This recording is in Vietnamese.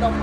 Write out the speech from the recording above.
đồng